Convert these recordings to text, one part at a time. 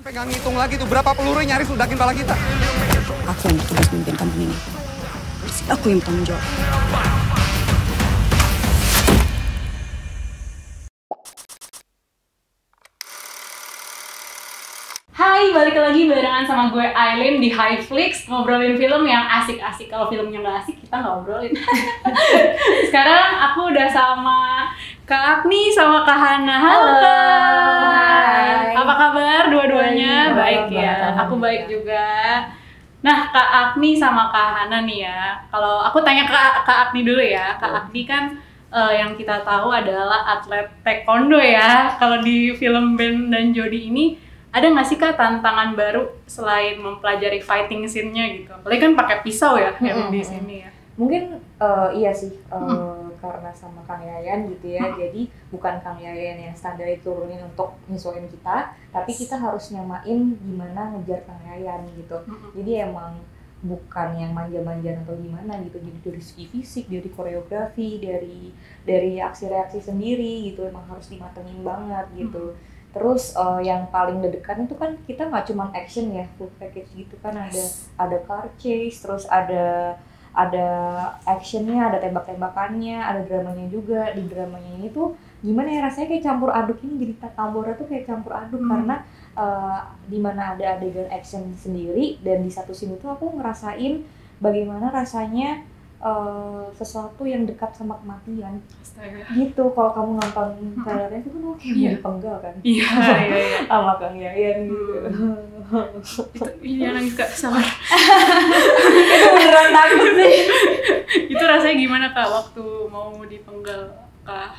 Sampai nggak ngitung lagi tuh berapa peluru yang nyaris ledakin pala kita. Aku yang bertugas memimpin kampung ini. Pasti aku yang bertanggung jawab. Hai, balik lagi barengan sama gue Aileen di Highflix ngobrolin film yang asik-asik. Kalau filmnya nggak asik, kita nggak ngobrolin. Sekarang aku udah sama Kak Agni sama Kak Hana. Halo. Hai. Apa kabar dua-duanya? Baik, ya. Aku baik juga. Nah, Kak Agni sama Kak Hana nih ya. Kalau aku tanya ke Kak Agni dulu ya. Kak Agni kan eh, yang kita tahu adalah atlet taekwondo ya. Kalau di film Ben dan Jody ini ada nggak sih kak tantangan baru selain mempelajari fighting scene-nya gitu? Apalagi kan pakai pisau ya yang di Mm-mm. sini ya. Mungkin eh, iya sih eh, karena sama Kang Yayan gitu ya. Jadi bukan Kang Yayan yang standar diturunin untuk nyesuaiin kita, tapi kita harus nyamain gimana ngejar Kang Yayan gitu. Mm-mm. Jadi emang bukan yang manja-manja atau gimana gitu. Jadi dari segi fisik, dari koreografi, dari dari aksi reaksi sendiri gitu emang harus dimatengin banget gitu. Terus eh, yang paling dedekan itu kan kita nggak cuma action ya full package gitu kan ada ada car chase terus ada ada actionnya ada tembak-tembakannya ada dramanya juga di dramanya ini tuh gimana ya rasanya kayak campur aduk ini jadi tambora tuh kayak campur aduk Hmm. karena eh, di mana ada adegan action sendiri dan di satu scene itu aku ngerasain bagaimana rasanya eh, sesuatu yang dekat sama kematian Astaga. gitu kalau kamu nonton trailernya itu kan oh, kayak Iya. mau dipenggal kan Iya, iya, iya. sama Kang Yayan gitu Itu iya nangis kak, sabar. itu beneran takut sih Itu rasanya gimana kak waktu mau dipenggal kak?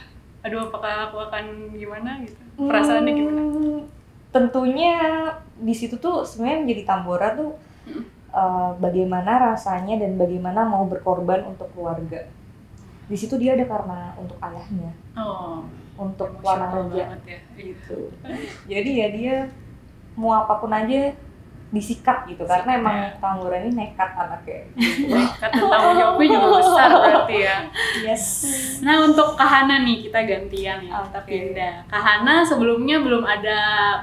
Aduh, apakah aku akan gimana gitu? Perasaannya gimana? Hmm, tentunya di situ tuh sebenarnya menjadi tambora tuh Eh, bagaimana rasanya dan bagaimana mau berkorban untuk keluarga di situ dia ada karena untuk ayahnya Oh, untuk kerja banget ya. gitu jadi ya dia mau apa pun aja disikat gitu karena emang tambora ini nekat anaknya Kata tanggung jawabnya juga besar berarti ya. yes Nah untuk Kahana nih kita gantian ya kita pindah. Kahana sebelumnya belum ada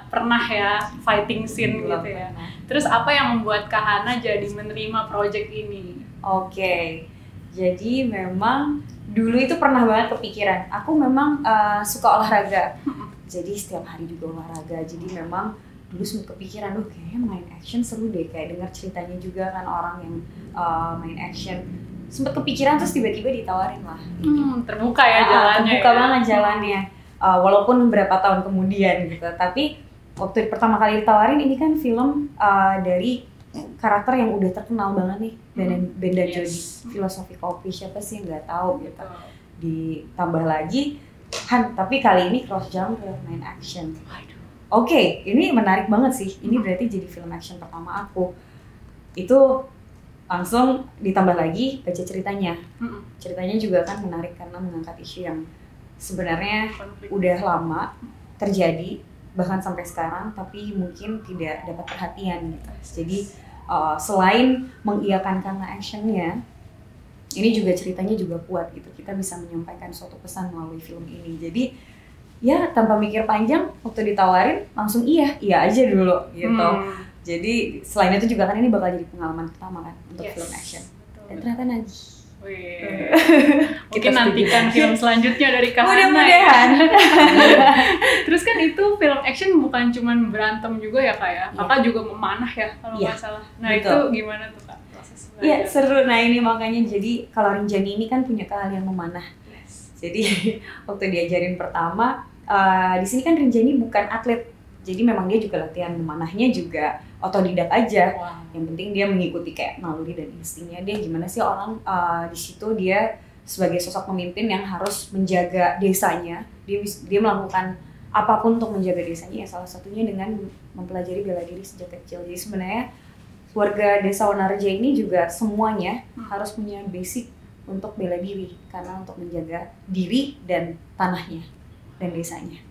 pernah ya fighting scene Belum gitu ya. pernah. Terus apa yang membuat Kahana jadi menerima project ini? Oke, jadi memang dulu itu pernah banget kepikiran. Aku memang uh, suka olahraga, jadi setiap hari juga olahraga. Jadi memang dulu sempat kepikiran, duh kayaknya main action seru deh. Kayak dengar ceritanya juga kan orang yang uh, main action. Sempat kepikiran terus tiba-tiba ditawarin lah. Hmm, terbuka ya Ah, jalannya. terbuka ya. banget jalannya. Uh, walaupun beberapa tahun kemudian gitu. Tapi waktu pertama kali ditawarin ini kan film uh, dari karakter yang udah terkenal banget nih, Ben, ben dan Yes. Jody. Filosofi kopi siapa sih nggak tahu gitu. Ditambah lagi, Han, tapi kali ini cross genre main action. Oke, ini menarik banget sih. Ini berarti jadi film action pertama aku. Itu langsung ditambah lagi baca ceritanya. Mm-mm. Ceritanya juga kan menarik karena mengangkat isu yang sebenarnya Konflik. udah lama terjadi bahkan sampai sekarang tapi mungkin tidak dapat perhatian gitu. Jadi uh, selain mengiakan karena actionnya, ini juga ceritanya juga kuat gitu. Kita bisa menyampaikan suatu pesan melalui film ini. Jadi ya tanpa mikir panjang waktu ditawarin langsung iya iya aja dulu gitu. Hmm. Jadi selain itu juga kan ini bakal jadi pengalaman pertama kan untuk Yes. film action. Dan ternyata nagih. Wih. Mungkin nantikan film selanjutnya dari Kahana Mudah-mudahan. ya. Terus kan itu film action bukan cuman berantem juga ya kak ya. Iya. Kakak juga memanah ya kalau Iya, nggak salah. Nah betul. itu gimana tuh kak Iya seru. Nah ini makanya jadi kalau Rinjani ini kan punya keahlian memanah. Yes. Jadi waktu diajarin pertama, eh, di sini kan Rinjani bukan atlet, jadi memang dia juga latihan memanahnya juga otodidak aja. Wow. Yang penting dia mengikuti kayak naluri dan instingnya dia gimana sih orang eh, di situ dia sebagai sosok pemimpin yang harus menjaga desanya. Dia dia melakukan apa pun untuk menjaga desanya ya salah satunya dengan mempelajari bela diri sejak kecil. Jadi sebenarnya warga desa Wonarja ini juga semuanya Hmm. harus punya basic untuk bela diri karena untuk menjaga diri dan tanahnya dan desanya.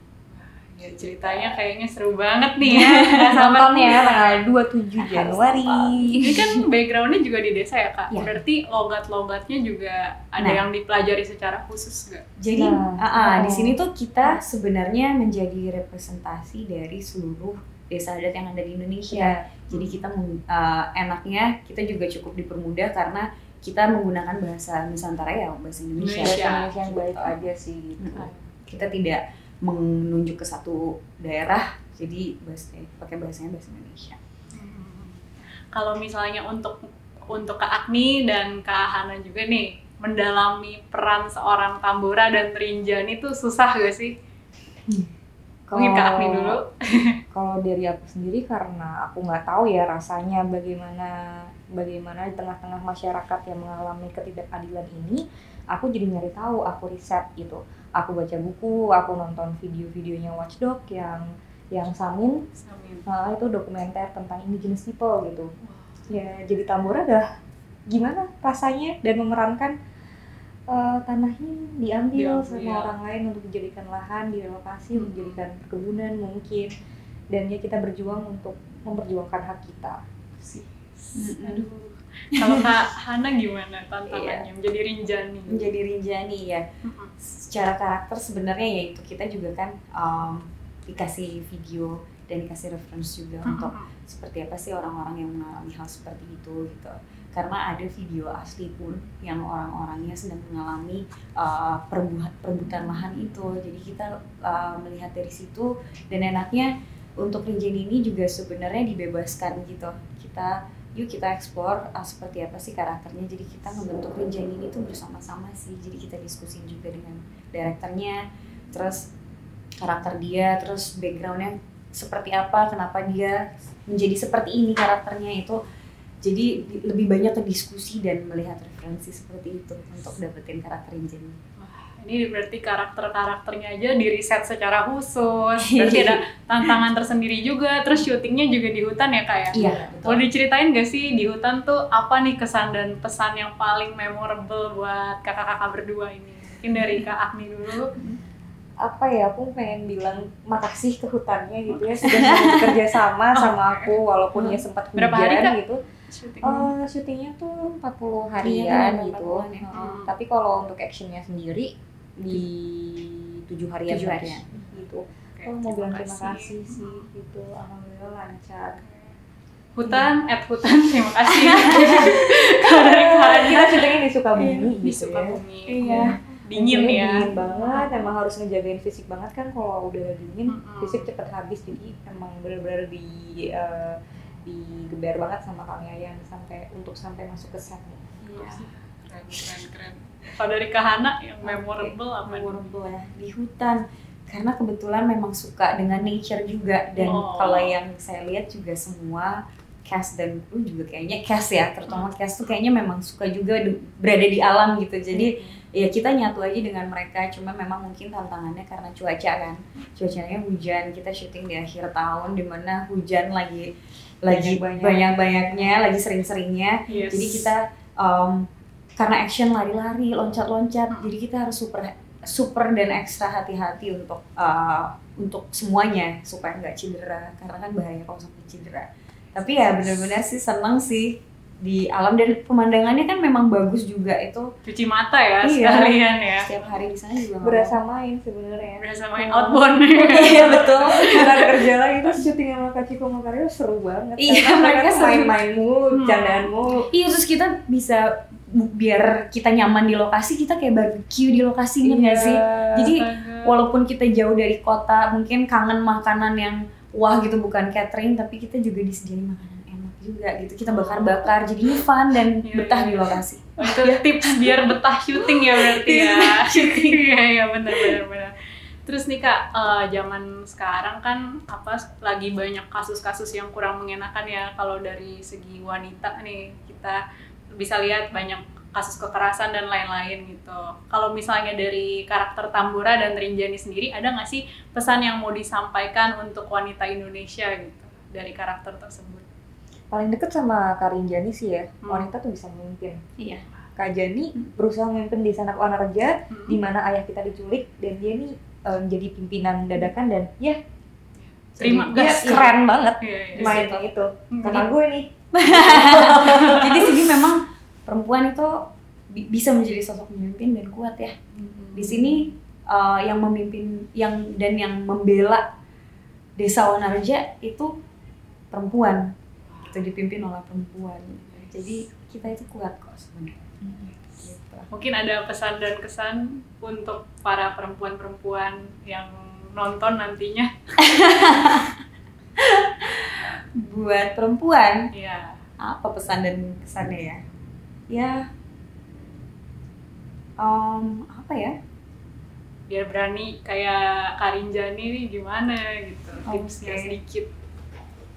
Ya, ceritanya kayaknya seru banget nih ya. Nggak sabar Nonton ya tanggal 27 Januari. Ini kan backgroundnya juga di desa ya kak. Iya. Berarti logat-logatnya juga ada Nah. yang dipelajari secara khusus nggak? Jadi Nah, ah, ah, di oh. sini tuh kita sebenarnya menjadi representasi dari seluruh desa adat yang ada di Indonesia. Iya. Jadi kita uh, enaknya kita juga cukup dipermudah karena kita menggunakan bahasa Nusantara ya bahasa Indonesia. Indonesia. bahasa Indonesia yang baik aja sih gitu. Mm-mm. Kita tidak menunjuk ke satu daerah, jadi bahasa pakai bahasanya bahasa Indonesia. Kalau misalnya untuk untuk Kak Agni dan Kak Hana juga nih mendalami peran seorang Tambora dan Rinjani itu susah gak sih? Mungkin Kak Agni dulu. Kalau dari aku sendiri karena aku nggak tahu ya rasanya bagaimana bagaimana di tengah-tengah masyarakat yang mengalami ketidakadilan ini, aku jadi nyari tahu, aku riset gitu. Aku baca buku, aku nonton video-videonya Watchdog yang yang Samin, Samin. nah, itu dokumenter tentang indigenous people gitu. Ya jadi Tambora dah gimana rasanya dan memerankan eh, tanahnya diambil, Diambil. sama orang lain untuk dijadikan lahan, direlokasi, untuk dijadikan perkebunan mungkin dan ya kita berjuang untuk memperjuangkan hak kita sih. Aduh. Kalau Kak Hana gimana tantangannya Iya. menjadi Rinjani? Menjadi Rinjani ya. Secara karakter sebenarnya ya itu kita juga kan um, dikasih video dan dikasih reference juga untuk seperti apa sih orang-orang yang mengalami hal seperti itu gitu karena ada video asli pun yang orang-orangnya sedang mengalami uh, perebutan lahan itu jadi kita uh, melihat dari situ dan enaknya untuk Rinjani ini juga sebenarnya dibebaskan gitu kita yuk kita explore uh, seperti apa sih karakternya. Jadi kita membentuk Rinjani ini tuh bersama-sama sih. Jadi kita diskusin juga dengan direkturnya terus karakter dia terus backgroundnya seperti apa kenapa dia menjadi seperti ini karakternya itu. Jadi di- lebih banyak ke diskusi dan melihat referensi seperti itu untuk dapetin karakter Rinjani. Wah, ini berarti karakter-karakternya aja di riset secara khusus. Berarti ada tantangan tersendiri juga. Terus syutingnya juga di hutan ya kak ya? iya Boleh diceritain gak sih di hutan tuh apa nih kesan dan pesan yang paling memorable buat kakak-kakak berdua ini? Mungkin dari Kak Agni dulu. apa ya aku pengen bilang makasih ke hutannya gitu ya sudah bekerja sama sama aku walaupun ya sempat hujan Berapa hari, Kak? gitu Syuting. Eh, syutingnya tuh 40 Iya, harian benar, gitu 40-an ya. Hmm. tapi kalau untuk actionnya sendiri di tujuh harian Tujuh berarti. harian. gitu Oke, aku mau bilang terima kasih sih gitu alhamdulillah lancar Hutan, at hutan, terima kasih. Hana, kita syutingnya di Sukabumi di gitu ya Sukabumi. Iya. Dingin ya. dingin banget emang harus ngejagain fisik banget kan kalau udah dingin Mm-mm. fisik cepet habis jadi emang bener-bener di eh, digeber banget sama Kang Yayan sampai untuk sampai masuk ke set Iya. Keren, keren, keren. Kalau dari Kak Hana yang memorable apa nih? memorable ya. Di hutan. Karena kebetulan memang suka dengan nature juga. Dan Oh. kalau yang saya lihat juga semua cast dan kru juga kayaknya cast ya. Terutama cast tuh kayaknya memang suka juga berada di alam gitu. Jadi ya kita nyatu aja dengan mereka. Cuma memang mungkin tantangannya karena cuaca kan. Cuacanya hujan. Kita syuting di akhir tahun di mana hujan lagi lagi Banyak-banyak. banyak banyaknya lagi sering seringnya Yes. jadi kita um, karena action lari-lari loncat-loncat. Jadi kita harus super super dan ekstra hati-hati untuk uh, untuk semuanya supaya nggak cedera. Karena kan bahaya kalau sampai cedera. Tapi ya benar-benar sih seneng sih. Di alam dan pemandangannya kan memang bagus juga itu. Cuci mata ya Iya. sekalian ya. setiap hari di sana juga berasa main sebenarnya. Berasa main Oh. outbound. iya betul. Kita kerja lagi terus syuting sama Kak Ciko Makario seru banget. Iya, Karena mereka main-main mulu, Hmm. bercandaan mulu iya terus kita bisa biar kita nyaman di lokasi kita kayak barbecue di lokasi nggak Iya. sih jadi Astaga. walaupun kita jauh dari kota mungkin kangen makanan yang wah gitu bukan catering tapi kita juga disediain makanan enak juga gitu kita bakar-bakar jadinya fun dan Iya, betah iya. di lokasi Oh, itu tips biar betah syuting ya berarti ya. Syuting ya, ya benar benar benar. Terus nih kak, eh, zaman sekarang kan apa lagi banyak kasus-kasus yang kurang mengenakan ya kalau dari segi wanita nih kita bisa lihat banyak kasus kekerasan dan lain-lain gitu. Kalau misalnya dari karakter Tambora dan Rinjani sendiri, ada nggak sih pesan yang mau disampaikan untuk wanita Indonesia gitu dari karakter tersebut? paling deket sama Kak Rinjani sih ya Hmm. wanita tuh bisa memimpin iya Kak Jani berusaha memimpin di sana Wanarja Hmm. di mana ayah kita diculik dan dia nih eh, menjadi pimpinan dadakan dan ya Terima dia gas. keren banget Iya, iya. main situ. itu Hmm. kakak gue nih jadi sini memang perempuan itu bi- bisa menjadi sosok pemimpin dan kuat ya. Di sini uh, yang memimpin yang dan yang membela desa Wanarja itu perempuan. Itu dipimpin oleh perempuan. Jadi kita itu kuat kok sebenarnya. Gitu. Mungkin ada pesan dan kesan untuk para perempuan-perempuan yang nonton nantinya. buat perempuan Iya. apa pesan dan kesannya ya ya em, apa ya Biar berani kayak Karinjani nih gimana gitu. Tipsnya Oke. sedikit.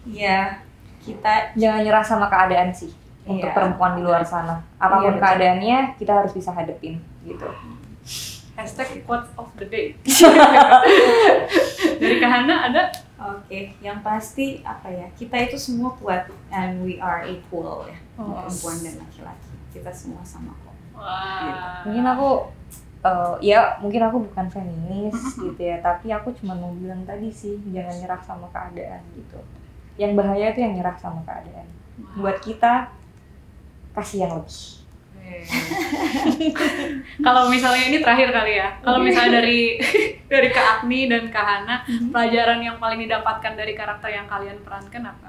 ya kita Jangan nyerah sama keadaan sih untuk Iya. perempuan di luar sana. Apa pun betul. keadaannya, kita harus bisa hadepin gitu. Hashtag quotes of the day. Dari Kahana ada? Oke, yang pasti apa ya? Kita itu semua kuat and we are equal ya. Oh. Perempuan dan laki-laki. Kita semua sama kok. Wah. Mungkin aku eh, ya mungkin aku bukan feminis gitu ya, tapi aku cuma mau bilang tadi sih jangan nyerah sama keadaan gitu. Yang bahaya itu yang nyerah sama keadaan. Buat kita kasih yang lebih. Kalau misalnya ini terakhir kali ya. Kalau misalnya dari dari Kak Agni dan Kak Hana, pelajaran yang paling didapatkan dari karakter yang kalian perankan apa?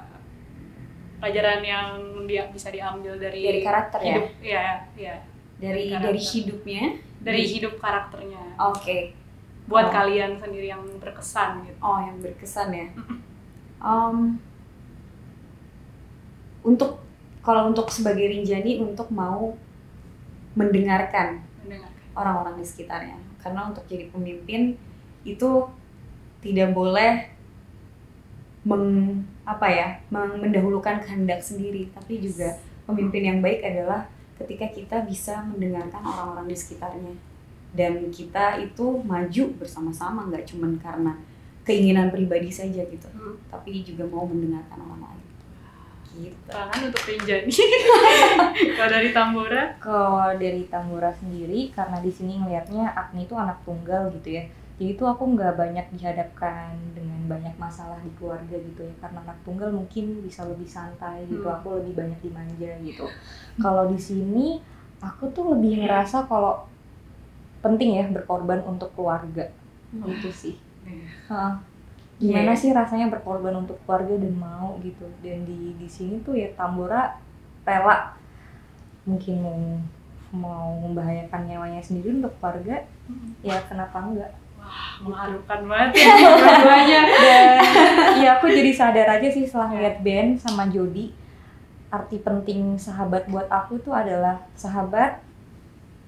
Pelajaran yang dia bisa diambil dari Dari karakter ya? hidup, ya, ya. Dari Karakter. dari hidupnya. Dari hidup karakternya. Oke. Buat Oh. kalian sendiri yang berkesan gitu. Oh, yang berkesan ya. Em, untuk kalau untuk sebagai Rinjani untuk mau mendengarkan orang-orang di sekitarnya. Karena untuk jadi pemimpin itu tidak boleh meng apa ya mendahulukan kehendak sendiri. Tapi juga pemimpin yang baik adalah ketika kita bisa mendengarkan orang-orang di sekitarnya. Dan kita itu maju bersama-sama nggak cuman karena keinginan pribadi saja gitu. Hmm. tapi juga mau mendengarkan orang lain gitu Tangan untuk Rinjani. Kalau dari Tambora, Kalau dari Tambora sendiri, karena di sini ngelihatnya Agni itu anak tunggal gitu ya. Jadi itu aku nggak banyak dihadapkan dengan banyak masalah di keluarga gitu ya. Karena anak tunggal mungkin bisa lebih santai gitu. Hmm. Aku lebih banyak dimanja gitu. Kalau di sini aku tuh lebih ngerasa kalau penting ya berkorban untuk keluarga. Itu sih. Iya. Gimana Iya. sih rasanya berkorban untuk keluarga dan mau gitu. Dan di di sini tuh ya Tambora rela mungkin mau mau membahayakan nyawanya sendiri untuk keluarga ya kenapa enggak? Wah mengharukan banget ya dua-duanya. dan ya aku jadi sadar aja sih setelah ngeliat Ben sama Jody arti penting sahabat buat aku itu adalah sahabat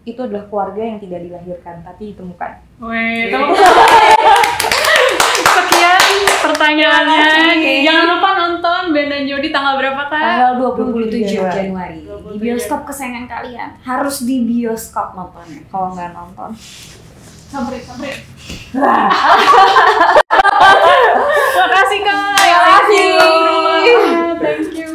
itu adalah keluarga yang tidak dilahirkan tapi ditemukan. Wih, tepuk 27 Januari, iya. Januari. di bioskop kesayangan kalian. Harus di bioskop nontonnya. Kalau nggak nonton. sampai sampai terima Makasih Kak. terima kasih Thank you.